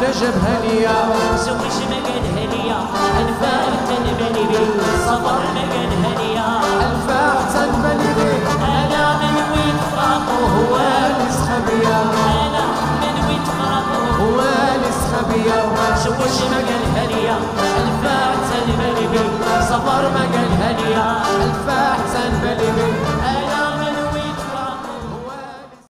تجب هنيا. زوج مقد هنيا. انفاق تنبني بي. صبر مقد هنيا. انفاق تنبني بي. أنا من وين فراقه هو والسخبية أنا من وين فراقه هو والسخبية زوج مقد هنيا. انفاق تنبني بي. صبر مقد هنيا.